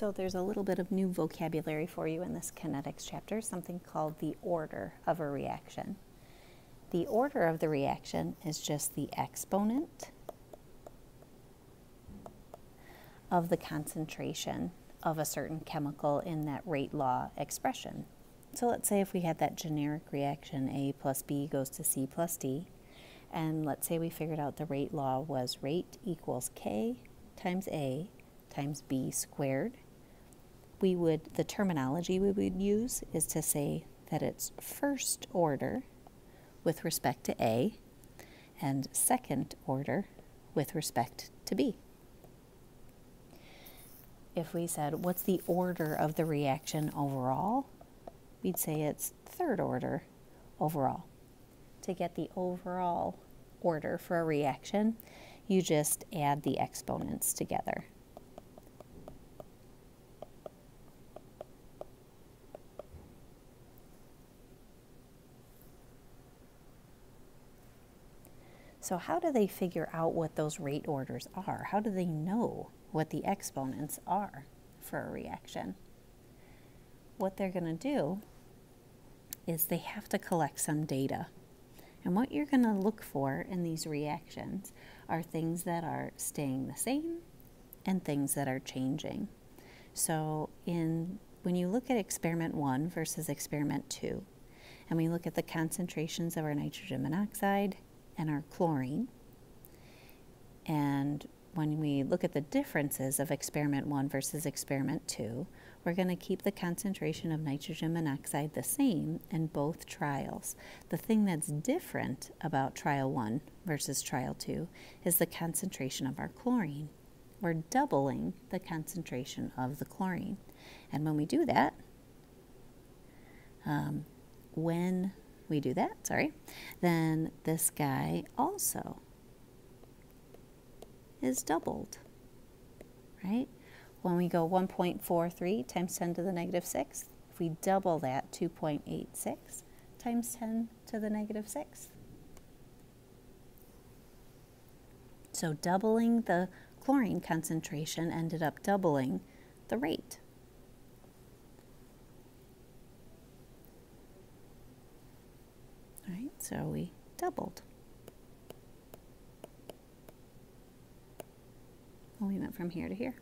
So there's a little bit of new vocabulary for you in this kinetics chapter, something called the order of a reaction. The order of the reaction is just the exponent of the concentration of a certain chemical in that rate law expression. So let's say if we had that generic reaction A plus B goes to C plus D, and let's say we figured out the rate law was rate equals K times A times b squared. We would, the terminology we would use is to say that it's first order with respect to A and second order with respect to B. If we said, what's the order of the reaction overall? We'd say it's third order overall. To get the overall order for a reaction, you just add the exponents together. So how do they figure out what those rate orders are? How do they know what the exponents are for a reaction? What they're going to do is they have to collect some data. And what you're going to look for in these reactions are things that are staying the same and things that are changing. So in when you look at experiment 1 versus experiment 2, and we look at the concentrations of our nitrogen monoxide and our chlorine. And when we look at the differences of experiment 1 versus experiment 2, we're going to keep the concentration of nitrogen monoxide the same in both trials. The thing that's different about trial 1 versus trial 2 is the concentration of our chlorine. We're doubling the concentration of the chlorine. And when we do that, um, when we do that, sorry, then this guy also is doubled, right? When we go 1.43 times 10 to the negative 6, if we double that, 2.86 times 10 to the negative 6. So doubling the chlorine concentration ended up doubling the rate. right? So we doubled. Well, we went from here to here.